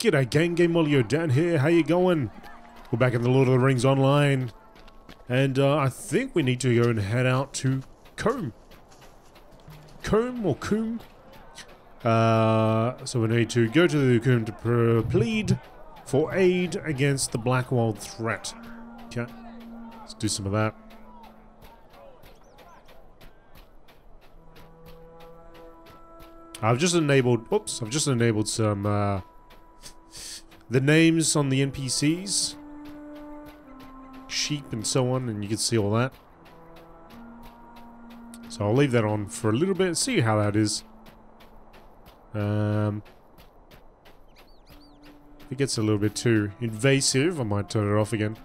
G'day gang, Gameolio Dan here, how you going? We're back in the Lord of the Rings Online. And uh, I think we need to go and head out to Combe. Combe or Coombe? Uh, so we need to go to the Coombe to plead for aid against the Blackwold threat. Okay, let's do some of that. I've just enabled, oops, I've just enabled some, uh, the names on the NPCs. Sheep and so on, and you can see all that. So I'll leave that on for a little bit, and see how that is. Um, it gets a little bit too invasive, I might turn it off again.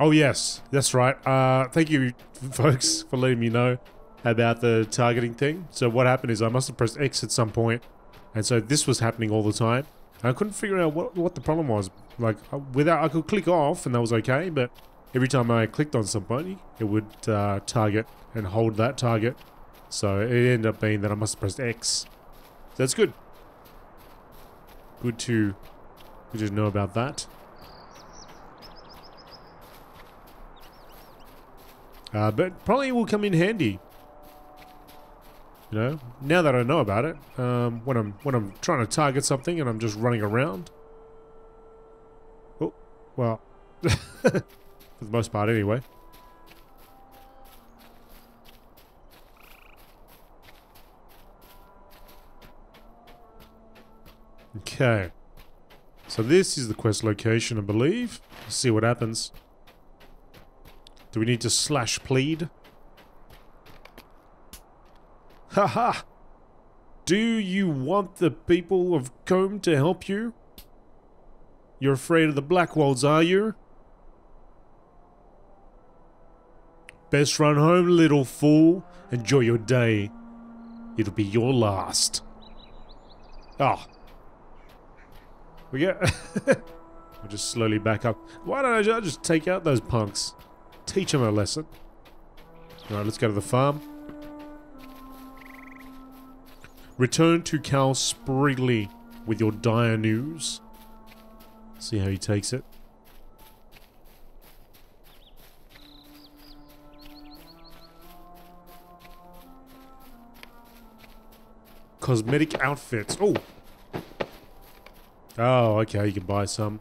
Oh yes, that's right. Uh, thank you, folks, for letting me know about the targeting thing. So what happened is I must have pressed X at some point, and so this was happening all the time. I couldn't figure out what what the problem was. Like uh, without, I could click off and that was okay, but every time I clicked on somebody, it would uh, target and hold that target. So it ended up being that I must have pressed X. So that's good. Good to, good to know about that. Uh, but probably will come in handy. You know, now that I know about it, um, when I'm when I'm trying to target something and I'm just running around. Oh, well, for the most part, anyway. Okay. So this is the quest location, I believe. Let's see what happens. Do we need to slash plead? Haha! Do you want the people of Combe to help you? You're afraid of the Blackwolds, are you? Best run home, little fool. Enjoy your day. It'll be your last. Ah. Oh. We get... we'll just slowly back up. Why don't I just take out those punks? Teach him a lesson. Alright, let's go to the farm. Return to Cal Sprigley with your dire news. See how he takes it. Cosmetic outfits. Oh! Oh, okay, you can buy some.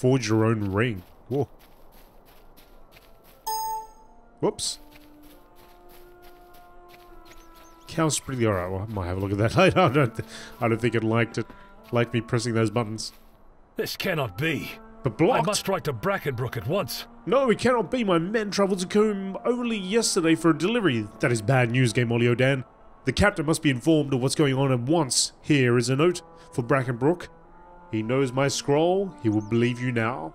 Forge your own ring. Whoa. Whoops. Cal's pretty alright. Well, I might have a look at that later. I don't, I don't think it liked it. Like me pressing those buttons. This cannot be. But blocked. I must write to Brackenbrook at once. No, it cannot be. My men travelled to Combe only yesterday for a delivery. That is bad news, Game Olio Dan. The captain must be informed of what's going on at once. Here is a note for Brackenbrook. He knows my scroll. He will believe you now.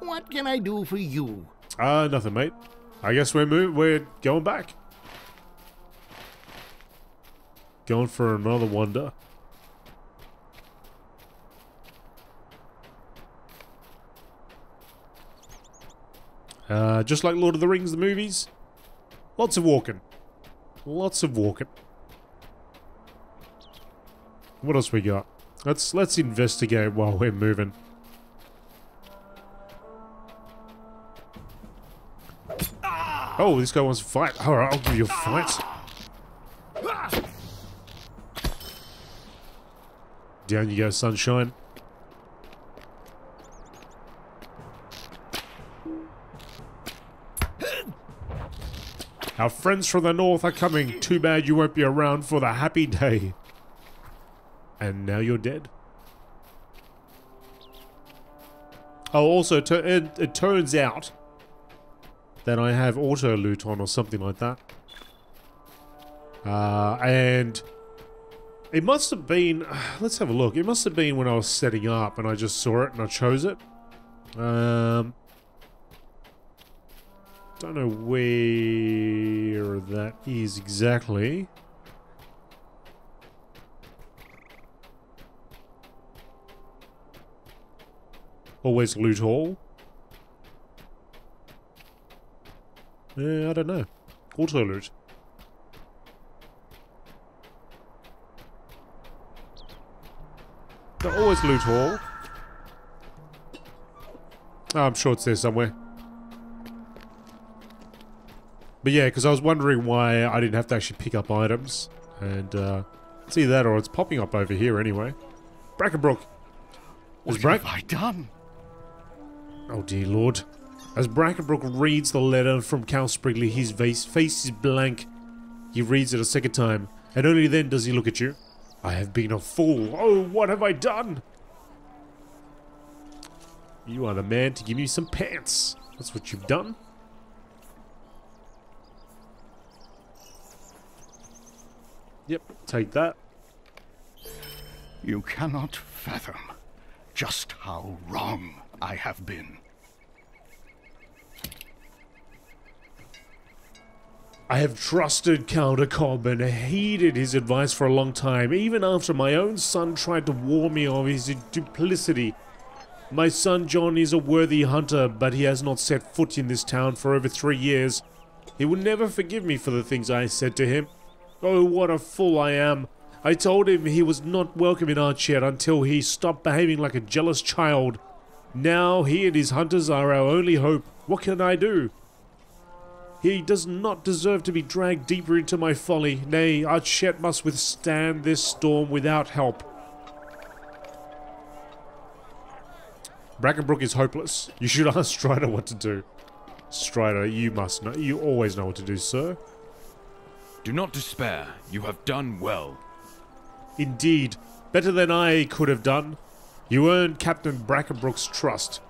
What can I do for you? Uh, nothing, mate. I guess we're move we're going back. Going for another wonder. Uh, just like Lord of the Rings, the movies. Lots of walking. Lots of walking. What else we got? Let's let's investigate while we're moving. Oh, this guy wants to fight. Alright, I'll give you a fight. Down you go, sunshine. Our friends from the north are coming. Too bad you won't be around for the happy day. And now you're dead. Oh, also, it, it turns out that I have auto loot on or something like that. Uh, and It must have been... Let's have a look. It must have been when I was setting up and I just saw it and I chose it. Um... Don't know where that is exactly. Always loot all. Yeah, I don't know. Auto loot. They always loot all. Oh, I'm sure it's there somewhere. But yeah, because I was wondering why I didn't have to actually pick up items. And, uh, either that or it's popping up over here anyway. Brackenbrook. What Brack- have I done? Oh dear lord. As Brackenbrook reads the letter from Cal Sprigley, his face, face is blank. He reads it a second time, and only then does he look at you. I have been a fool. Oh, what have I done? You are the man to give me some pants. That's what you've done. Yep, take that. You cannot fathom just how wrong I have been. I have trusted Calder Cobb and heeded his advice for a long time, even after my own son tried to warn me of his duplicity. My son John is a worthy hunter, but he has not set foot in this town for over three years. He will never forgive me for the things I said to him. Oh, what a fool I am. I told him he was not welcome in our shed until he stopped behaving like a jealous child. Now he and his hunters are our only hope. What can I do? He does not deserve to be dragged deeper into my folly. Nay, Archet must withstand this storm without help. Brackenbrook is hopeless. You should ask Strider what to do. Strider, you must know. You always know what to do, sir. Do not despair. You have done well. Indeed, better than I could have done. You earned Captain Brackenbrook's trust.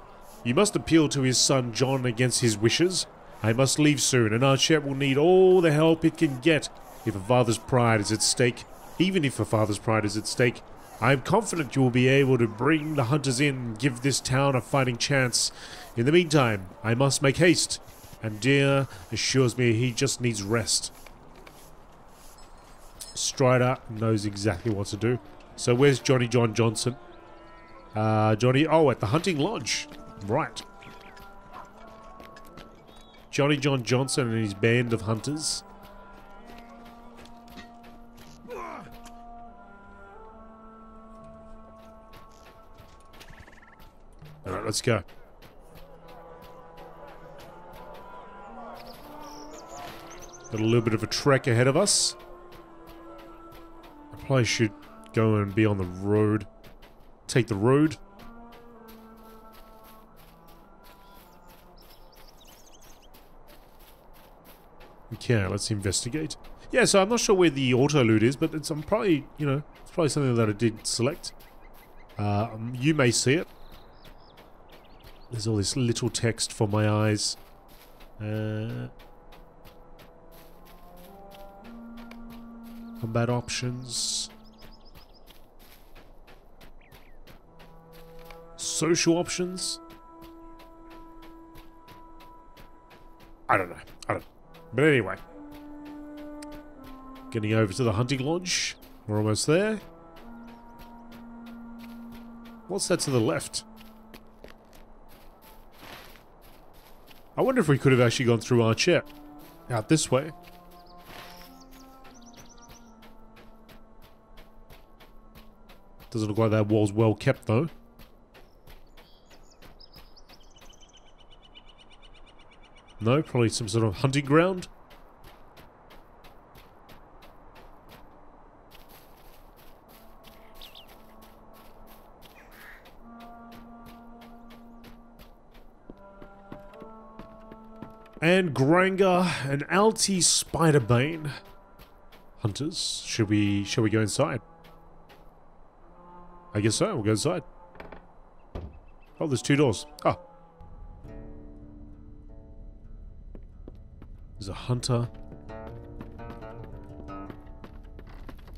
You must appeal to his son John against his wishes. I must leave soon, and Archet will need all the help it can get if a father's pride is at stake. Even if a father's pride is at stake, I am confident you will be able to bring the hunters in and give this town a fighting chance. In the meantime, I must make haste, and Deer assures me he just needs rest. Strider knows exactly what to do. So where's Johnny John Johnson? Uh, Johnny, oh, at the hunting lodge. Right. Johnny John Johnson and his band of hunters. Alright, let's go. Got a little bit of a trek ahead of us. I probably should go and be on the road. Take the road. Okay, let's investigate. Yeah, so I'm not sure where the auto loot is, but it's I'm probably you know it's probably something that I did select. Uh, um, you may see it. There's all this little text for my eyes. Uh, combat options. Social options. I don't know. I don't. But anyway, getting over to the hunting lodge. We're almost there. What's that to the left? I wonder if we could have actually gone through Archet. Out this way. Doesn't look like that wall's well kept though. No, probably some sort of hunting ground. And Granger and Alti Spiderbane. Hunters, should we shall we go inside? I guess so, we'll go inside. Oh, there's two doors. Ah. There's hunter.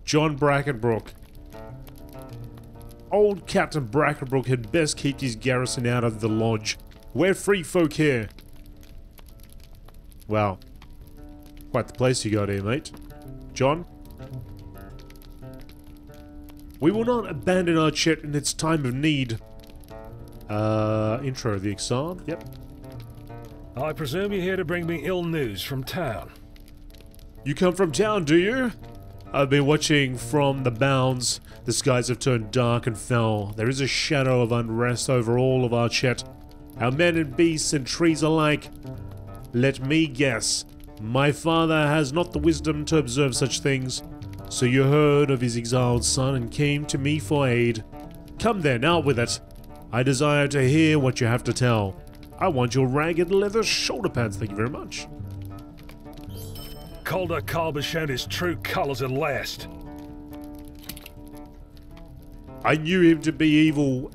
John Brackenbrook. old Captain Brackenbrook had best keep his garrison out of the lodge. We're free folk here. Wow. Quite the place you got here, mate. John? We will not abandon Archet in its time of need. Uh, intro, of the exam. Yep. I presume you're here to bring me ill news from town. You come from town, do you? I've been watching from the bounds. The skies have turned dark and foul. There is a shadow of unrest over all of Archet. Our men and beasts and trees alike. Let me guess. My father has not the wisdom to observe such things. So you heard of his exiled son and came to me for aid. Come then, out with it. I desire to hear what you have to tell. I want your ragged leather shoulder pads, thank you very much. Calder Cobb has shown his true colours at last. I knew him to be evil,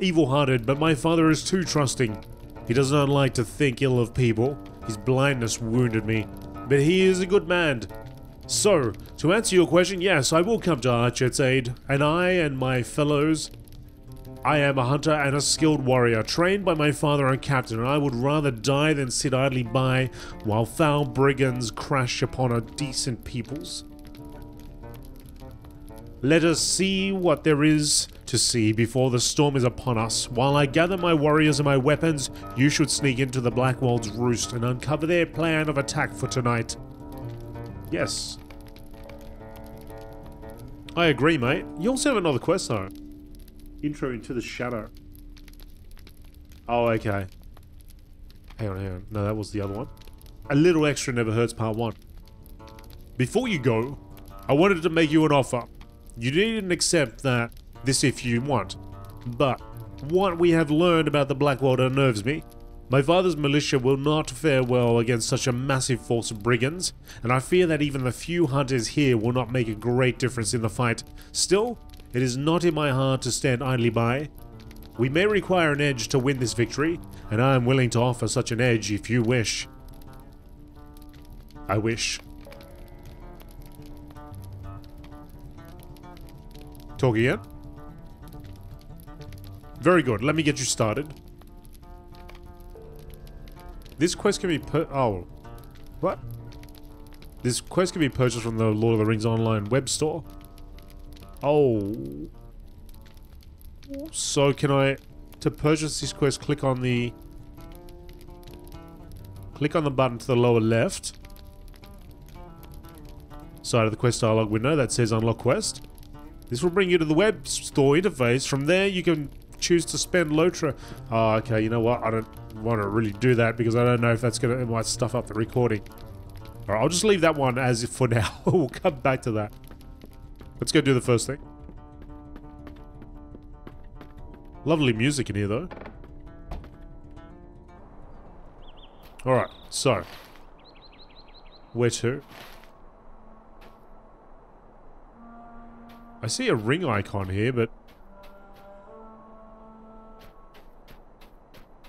evil-hearted, but my father is too trusting. He does not like to think ill of people. His blindness wounded me, but he is a good man. So, to answer your question, yes, I will come to Archet's aid, and I and my fellows I am a hunter and a skilled warrior, trained by my father and captain, and I would rather die than sit idly by while foul brigands crash upon our decent peoples. Let us see what there is to see before the storm is upon us. While I gather my warriors and my weapons, you should sneak into the Blackwold's roost and uncover their plan of attack for tonight. Yes. I agree, mate. You also have another quest, though. Intro into the shadow. Oh, okay. Hang on, hang on. No, that was the other one. A little extra never hurts part one. Before you go, I wanted to make you an offer. You needn't accept that this if you want. But what we have learned about the Blackwater unnerves me. My father's militia will not fare well against such a massive force of brigands, and I fear that even the few hunters here will not make a great difference in the fight. Still, it is not in my heart to stand idly by. We may require an edge to win this victory, and I am willing to offer such an edge if you wish. I wish. Talk again? Very good, let me get you started. This quest can be per- oh. What? This quest can be purchased from the Lord of the Rings online web store. Oh. So can I, to purchase this quest, click on the, click on the button to the lower left side of the quest dialog window that says unlock quest. This will bring you to the web store interface. From there, you can choose to spend LOTRO. Oh, okay, you know what? I don't want to really do that because I don't know if that's going to, it might stuff up the recording. All right, I'll just leave that one as if for now. we'll come back to that. Let's go do the first thing. Lovely music in here, though. Alright, so. Where to? I see a ring icon here, but...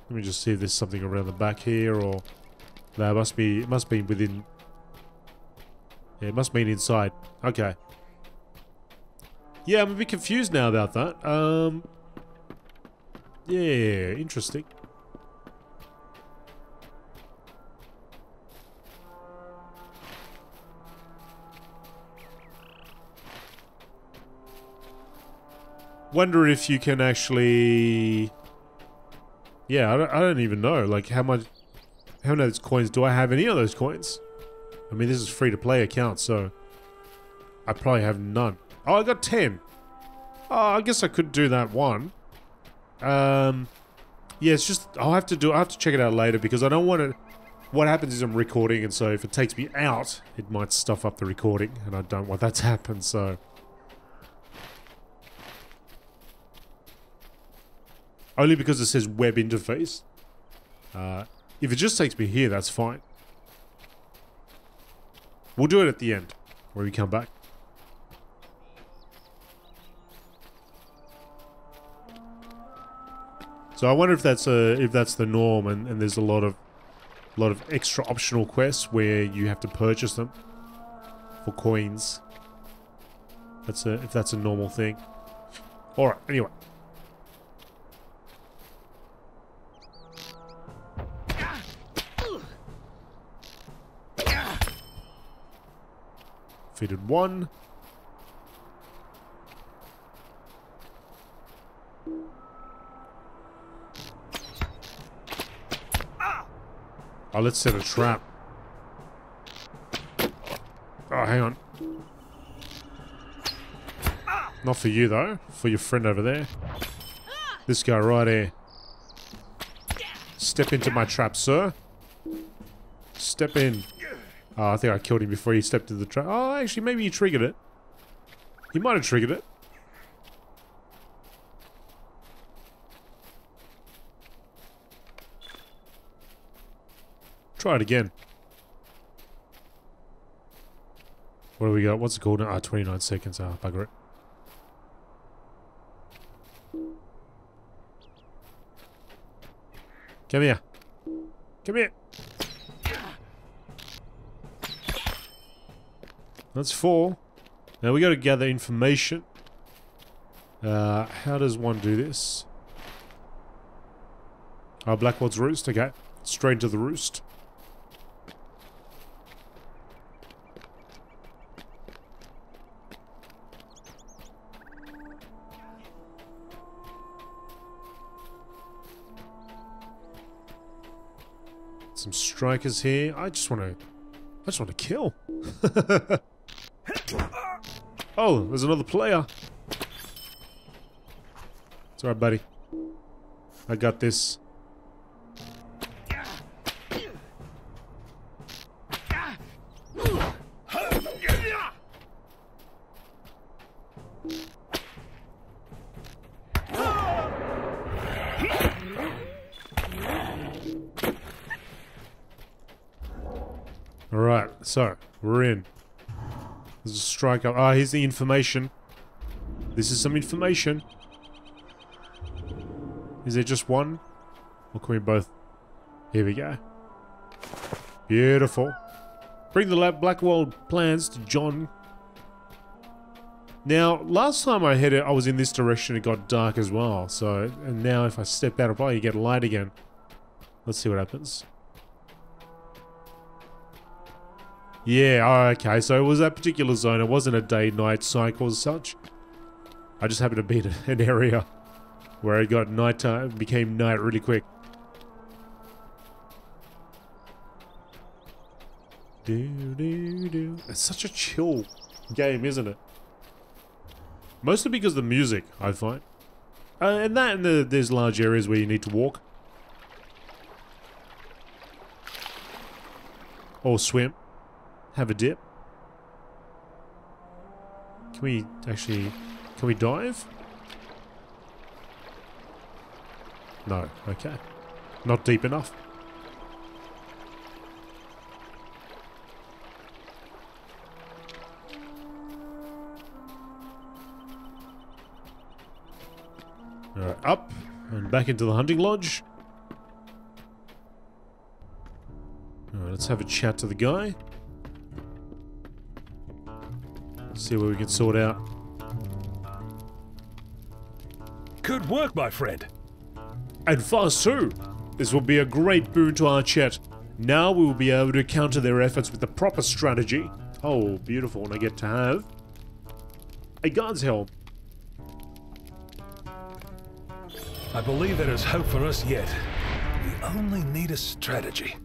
Let me just see if there's something around the back here, or... That must be... It must be within... Yeah, it must mean inside. Okay. Yeah, I'm a bit confused now about that. Um, yeah, interesting. Wonder if you can actually... Yeah, I don't, I don't even know. Like, how much... How many of those coins do I have any of those coins? I mean, this is free-to-play account, so... I probably have none. Oh, I got 10. Oh, I guess I could do that one. Um, yeah, it's just, I'll have to do, i have to check it out later because I don't want to, what happens is I'm recording and so if it takes me out, it might stuff up the recording and I don't want that to happen, so. Only because it says web interface. Uh, if it just takes me here, that's fine. We'll do it at the end, where we come back. So I wonder if that's a if that's the norm, and, and there's a lot of a lot of extra optional quests where you have to purchase them for coins. That's a if that's a normal thing. Alright, anyway. Fitted one. Oh, let's set a trap. Oh, hang on. Not for you, though. For your friend over there. This guy right here. Step into my trap, sir. Step in. Oh, I think I killed him before he stepped into the trap. Oh, actually, maybe he triggered it. He might have triggered it. Try it again. What do we got? What's it called? Ah, 29 seconds. Ah, bugger it. Come here. Come here. That's four. Now we got to gather information. Uh, how does one do this? Oh, Blackwold's roost. Okay. Straight to the roost. Some strikers here. I just want to... I just want to kill. oh, there's another player. It's alright, buddy. I got this. Alright, so, we're in. There's a strike up. Ah, here's the information. This is some information. Is there just one? Or can we both? Here we go. Beautiful. Bring the Blackwold plans to John. Now, last time I headed, I was in this direction, it got dark as well. So, and now if I step out of fire, you get light again. Let's see what happens. Yeah, oh, okay. So it was that particular zone. It wasn't a day-night cycle as such. I just happened to be in an area where it got night time, became night really quick. Do, do, do. It's such a chill game, isn't it? Mostly because of the music, I find. Uh, and that and the, there's large areas where you need to walk. Or swim. Have a dip. Can we actually... Can we dive? No, okay. Not deep enough. Alright, up and back into the hunting lodge. Alright, let's have a chat to the guy. See what we can sort out. Good work, my friend. And fast too! This will be a great boon to Archet. Now we will be able to counter their efforts with the proper strategy. Oh, beautiful, and I get to have a guard's helm. I believe there is hope for us yet. We only need a strategy.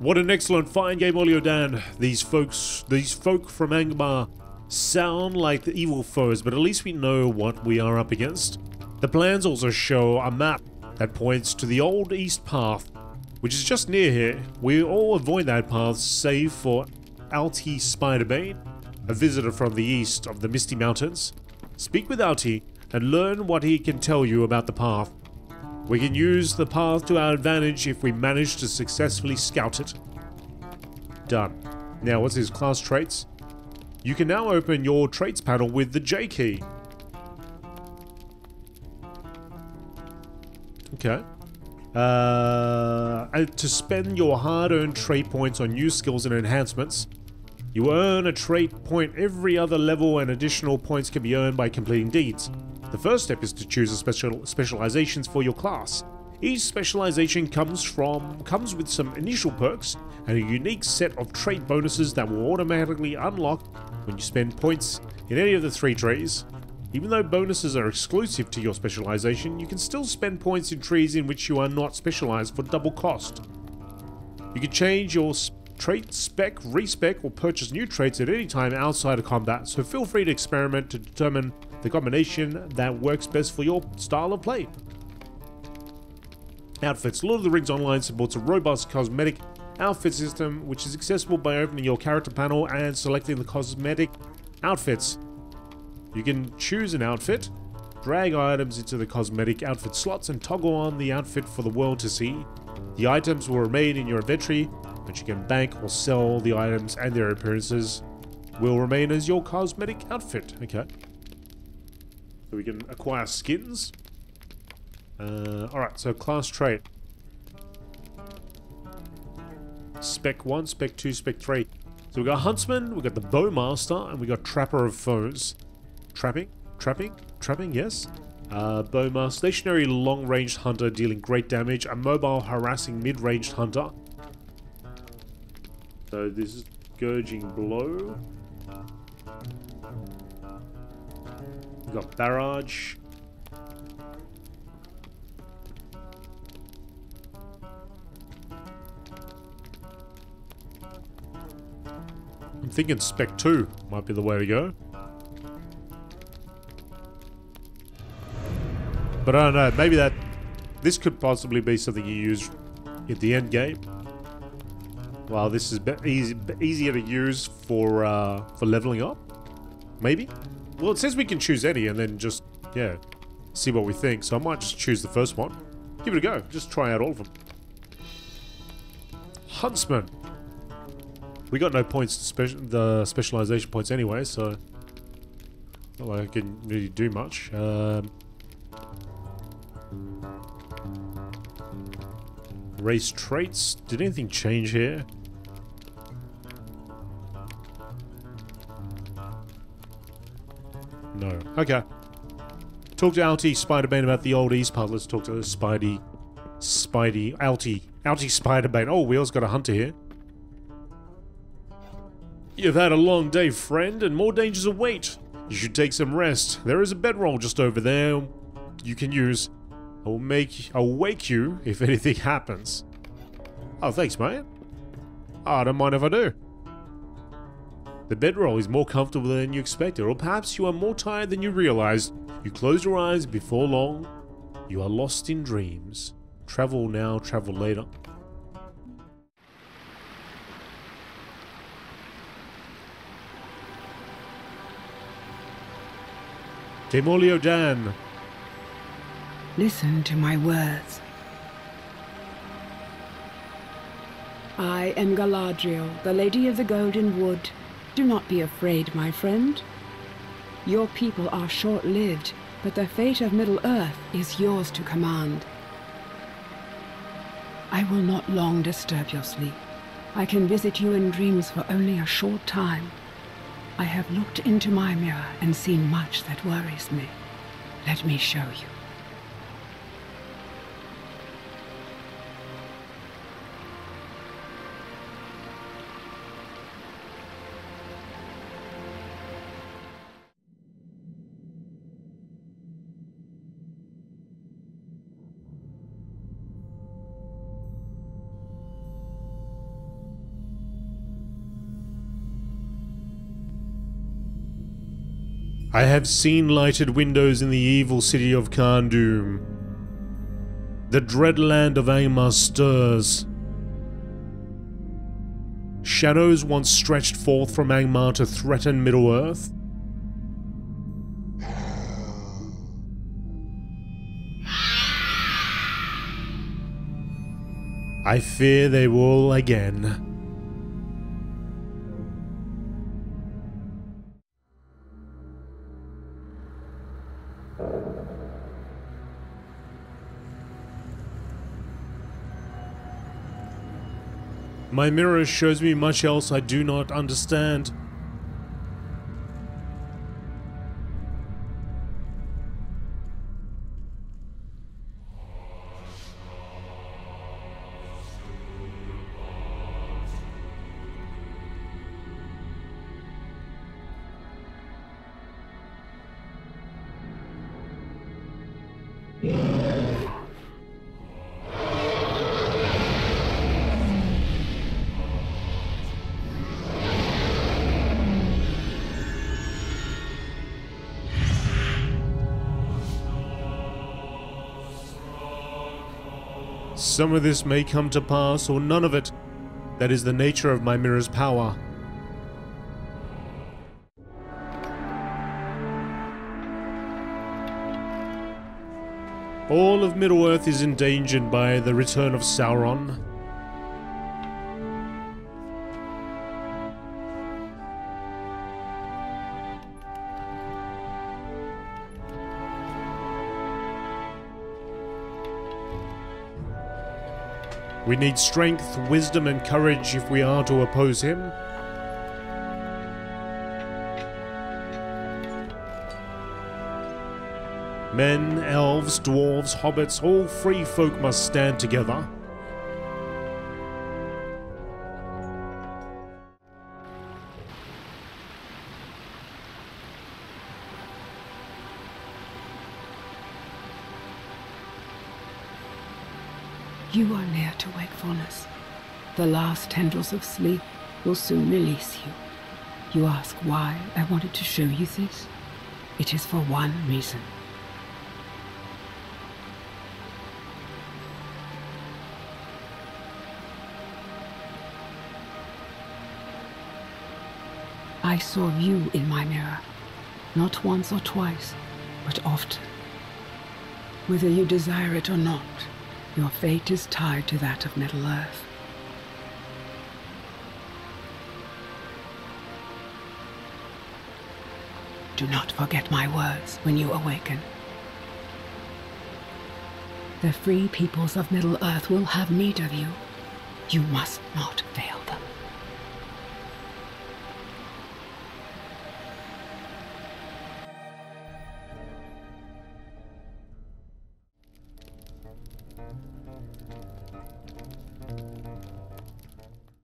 What an excellent fine game, Olio Dan. These folks, these folk from Angmar sound like the evil foes, but at least we know what we are up against. The plans also show a map that points to the old east path, which is just near here. We all avoid that path save for Alti Spiderbane, a visitor from the east of the Misty Mountains. Speak with Alti and learn what he can tell you about the path. We can use the path to our advantage if we manage to successfully scout it. Done. Now, what's his class traits? You can now open your traits panel with the J key. Okay. Uh, to spend your hard-earned trait points on new skills and enhancements, You earn a trait point every other level and additional points can be earned by completing deeds. The first step is to choose a special specializations for your class. Each specialization comes from comes with some initial perks and a unique set of trait bonuses that will automatically unlock when you spend points in any of the three trees. Even though bonuses are exclusive to your specialization, you can still spend points in trees in which you are not specialized for double cost. You can change your trait spec, respec, or purchase new traits at any time outside of combat, so feel free to experiment to determine the combination that works best for your style of play. Outfits. Lord of the Rings Online supports a robust cosmetic outfit system which is accessible by opening your character panel and selecting the cosmetic outfits. You can choose an outfit, drag items into the cosmetic outfit slots and toggle on the outfit for the world to see. The items will remain in your inventory, but you can bank or sell the items and their appearances will remain as your cosmetic outfit. Okay. So we can acquire skins. Uh, Alright, so class trait. Spec 1, Spec 2, Spec 3. So we got Huntsman, we got the Bowmaster, and we got Trapper of Foes. Trapping? Trapping? Trapping, yes. Uh, Bowmaster, stationary long-ranged hunter dealing great damage. A mobile harassing mid-ranged hunter. So this is Scourging Blow. We got Barrage. I'm thinking Spec 2 might be the way to go. But I don't know, maybe that... This could possibly be something you use at the end game. Well, this is easy, easier to use for uh, for leveling up. Maybe? Well, it says we can choose any and then just, yeah, see what we think. So I might just choose the first one. Give it a go. Just try out all of them. Huntsman. We got no points, spe the specialization points anyway, so... Not like I can really do much. Um, race traits. Did anything change here? No. Okay. Talk to Alti Spider-Man about the old East part. Let's talk to Spidey. Spidey. Alti. Alti Spider-Man. Oh, Wheel's got a hunter here. You've had a long day, friend, and more dangers await. You should take some rest. There is a bedroll just over there you can use. I will make I'll wake you if anything happens. Oh, thanks, mate. Oh, I don't mind if I do. The bedroll is more comfortable than you expected, or perhaps you are more tired than you realized. You close your eyes before long. You are lost in dreams. Travel now, travel later. Gameolio Dan. Listen to my words. I am Galadriel, the Lady of the Golden Wood. Do not be afraid, my friend. Your people are short-lived, but the fate of Middle-earth is yours to command. I will not long disturb your sleep. I can visit you in dreams for only a short time. I have looked into my mirror and seen much that worries me. Let me show you. I have seen lighted windows in the evil city of Carn Dûm. The dread land of Angmar stirs. Shadows once stretched forth from Angmar to threaten Middle-earth. I fear they will again. My mirror shows me much else I do not understand. Some of this may come to pass, or none of it. That is the nature of my mirror's power. All of Middle-earth is endangered by the return of Sauron. We need strength, wisdom, and courage if we are to oppose him. Men, elves, dwarves, hobbits, all free folk must stand together. The last tendrils of sleep will soon release you. You ask why I wanted to show you this? It is for one reason. I saw you in my mirror. Not once or twice, but often. Whether you desire it or not, your fate is tied to that of Middle-earth. Do not forget my words when you awaken. The free peoples of Middle-earth will have need of you. You must not fail.